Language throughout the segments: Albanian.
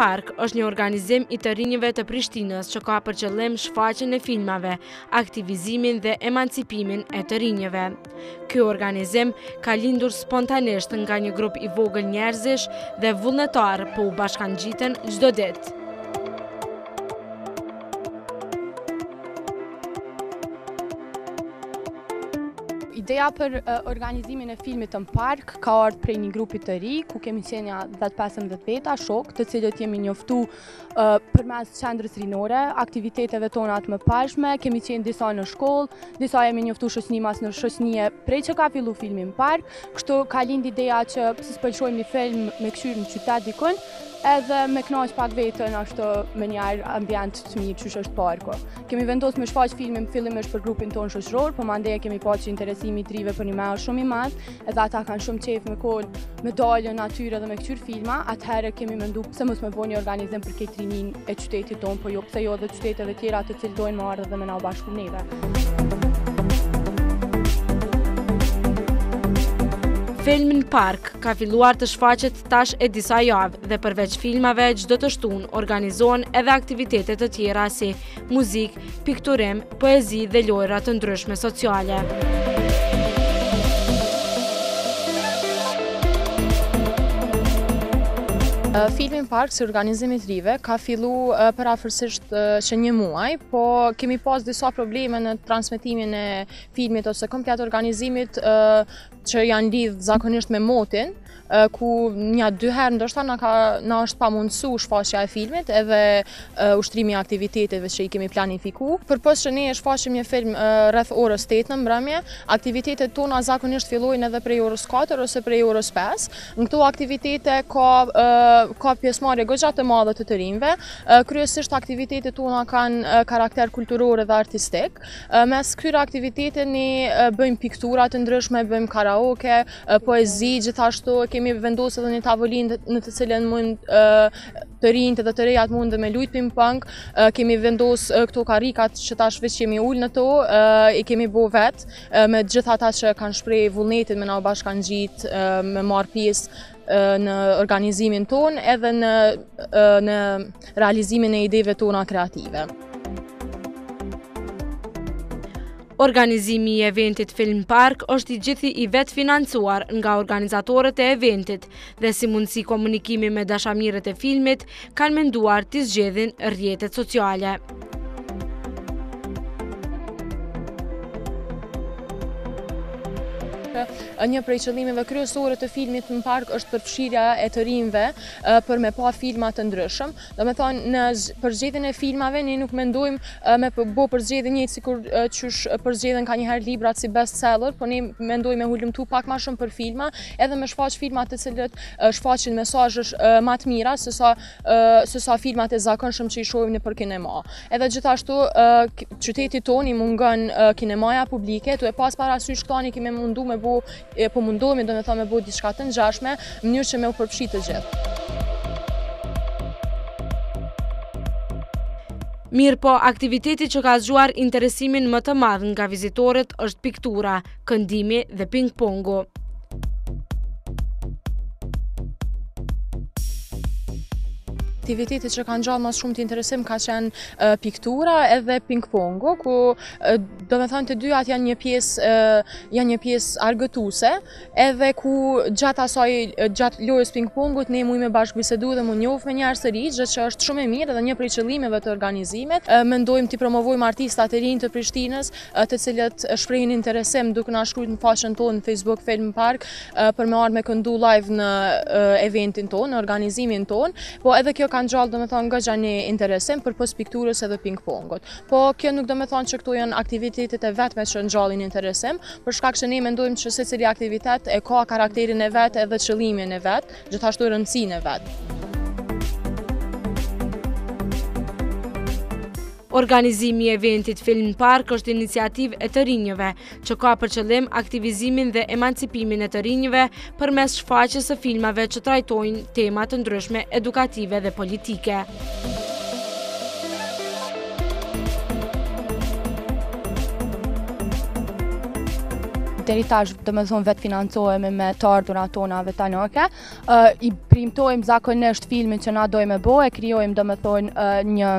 Park është një organizim i të rinjve të Prishtinës që ka për qëllim shfaqjen e filmave, aktivizimin dhe emancipimin e të rinjve. Ky organizim ka lindur spontanisht nga një grup i vogël njerëzish dhe vullnetarë po u bashkangjiten çdo ditë. Ideja për organizimin e filmit në park ka ardhë prej një grupi të ri, ku kemi qenë nja 10-15 veta, shokë, të cilët jemi njoftu përmes qendrës rinore, aktiviteteve tona të mëparshme, kemi qenë disa në shkollë, disa jemi njoftu shoqni mas në shoqnie prej që ka fillu filmi në park, kështu ka lind ideja që pse s'po lshojmë një film me kqyrë në qytet dikun, edhe me knaqë pak veten ashtu me një ambient të mirë që është parku. Kemi vendosë me shfaqë filmin fillimisht për grupin tonë shoqnor, po mandej e kemi pa që interesimi i t'rive përnime është shumë i madh, edhe ata kanë shumë qejf me konë me dalë në natyrë edhe me këqyrë filma, atëherë kemi mendu pse mos me bo një organizim për këtë rininë e qytetit tonë, po jo pse jo edhe qyteteve tjera të cilët dojnë me ardhë edhe me na u bashku neve. Filmi n'Park ka filluar të shfaqet Tash e disa javë dhe përveç filmave çdo të shtunë organizohen edhe aktivitete të tjera si muzikë, pikturim, poezi dhe lojëra të ndryshme sociale. Filmi n'Park si organizim i t'rive ka fillu përafërsisht që një muaj, po kemi pas disa probleme në transmitimin e filmit ose komplet organizimit që janë lidhë zakonisht me motin, ku nja dy herë ndoshta na ka na është pamundësu shfaqja e filmit edhe ushtrimi i aktiviteteve që i kemi planifiku. Përpos që ne e shfaqim një film rreth orës 8 në mbrëmje, aktivitetet tona zakonisht fillojnë edhe prej orës 4 ose prej orës 5. Në këto aktivitete ka ka pjesëmarrje goxha të madhe të të rinjve. Kryesisht aktivitetet tona kanë karakter kulturor dhe artistik. Mes këtyre aktivitete ne bëjmë piktura të ndryshme, bëjmë karaoke, poezi, gjithashtu kemi vendosur edhe një tavolinë në të cilën mund të rinjtë dhe të rejat mund edhe me lujt ping pong, kemi vendos këto karrikat që tash veç jemi ulë në to, i kemi bo vetë, me gjithë ata që kanë shprehë vullnetin me na u bashkangjitë, me marrë pjesë, në organizimin tonë edhe në në realizimin e ideve tona kreative. Organizimi i eventit Film Park është i gjithi i vetëfinancuar nga organizatorët e eventit dhe si mundësi komunikimi me dashamirët e filmit, kanë menduar t'i zgjedhin rrjetet sociale. Një prej qëllimeve kryesore të filmit në park është përfshirja e të rinjve për me pa filma të ndryshëm. Domethënë, në përzgjedhjen e filmave, ne nuk mendojmë me bo përzgjedhje njëjtë sikur qysh përzgjedhen kanjëherë librat si best seller, po ne mendojmë me hulumtu pak ma shumë për filma, edhe me shfaq filma të cilët shfaqin mesazhe ma të mira se sa se sa filmat e zakonshëm që i shohim nëpër kinema. Edhe gjithashtu qytetit tonë i mungon kinemaja publike, tu e pas parasysh këta ne kemi mendu me bu po mundohemi domethënë me bu diçka të ngjashme, në mënyrë që me u përfshi të gjithë. Mirëpo, aktiviteti që ka zgjuar interesimin më të madh nga vizitorët është piktura, këndimi dhe ping-pongu. aktivitetet që kanë ngjallë ma së shumti interesim ka qenë piktura edhe ping-pongu, ku domethënë të dyat janë një pjesë janë një pjesë argëtuse, edhe ku gjatë asaj, gjatë lojës ping-pongut, ne mujmë me bashkëbisedu dhe m'u njoftë me njerëz të ri, gjë që është shumë e mirë edhe një prej qëllimeve të organizimit. Mendojmë t'i promovojmë artistat e rinj të Prishtinës, të cilët shprehin interesim duke na shkrujt në faqen tonë në Facebook Film Park për me ardhë me këndu live në eventin tonë, në organizimin tonë, po edhe kjo ka ngjallë domethënë goxha një interesim përpos pikturës edhe ping pongut. Po kjo nuk domethënë që këto janë aktivitetet e vetme që ngjallin interesim, për shkak që ne mendojmë që secili aktivitet e ka karakterin e vet edhe qëllimin e vet, gjithashtu rëndësinë e vet. Organizimi i eventit Film Park është iniciativë e të rinjve, që ka për qëllim aktivizimin dhe emancipimin e të rinjve përmes shfaqjes së filmave që trajtojnë tema të ndryshme edukative dhe politike. deri tash domethënë vetëfinancohemi me të ardhurat tona vetanake, i printojmë zakonisht filmin që na dojmë me bo, e krijojmë domethënë një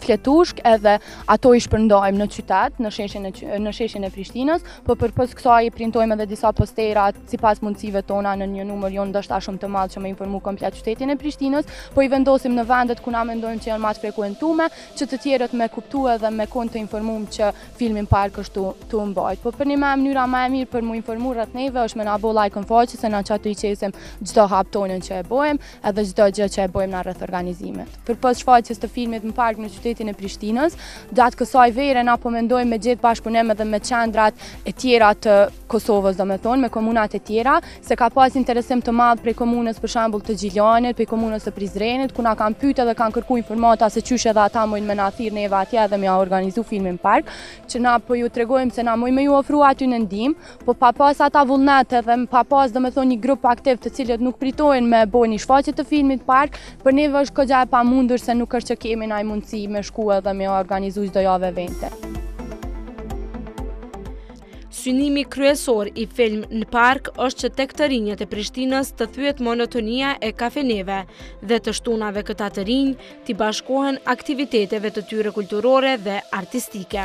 fletushkë edhe ato i shpërndajmë në qytet, në sheshin e, në sheshin e Prishtinës, po përpos kësaj i printojmë edhe disa postera sipas mundësive tona në një numër jo ndoshta shumë të madh që me informu komplet qytetin e Prishtinës, po i vendosim në vendet ku na mendojmë që janë ma të frekuentume, që të tjerët me kuptu edhe me konë të informum që filmi n'park është tu u mbajt. Po përnime mënyra ma e mirë për m'u informu rreth neve është me na bo like në faqe se na qaty i qesim çdo hap tonin që e bojmë, Edhe çdo gjë që e bojmë na rreth organizimit. Përpos shfaqjes së filmit në park në qytetin e Prishtinës, gjatë kësaj vere na po mendojmë me gjetë bashkëpunim edhe me qendrat e tjera të Kosovës, do me thonë, me komunat e tjera, se ka pas interesim të madh prej komunës për shambull të Gjilanit, prej komunës të Prizrenit, ku na kanë pytë edhe kanë kërku informata se qysh edhe ata mujnë me na thirë neve atje edhe me e organizu Film n'Park, që na po ju tregojmë se na mujmë me ju ofru atyne n'ndihmë, Po pa pas ata vullnet edhe pa pas do me thonë një grup aktiv të cilët nuk pritojnë me bo një shfaqje të Film n'Park, për neve është kogja e pamundur se nuk është që kemi naj mundësi me shku edhe me organizu çdo javë evente. Synimi kryesor i film në park është që tek të rinjtë e Prishtinës të thyhet monotonia e kafeneve dhe të shtunave këta të rinj t'i bashkohen aktiviteteve të tyre kulturore dhe artistike.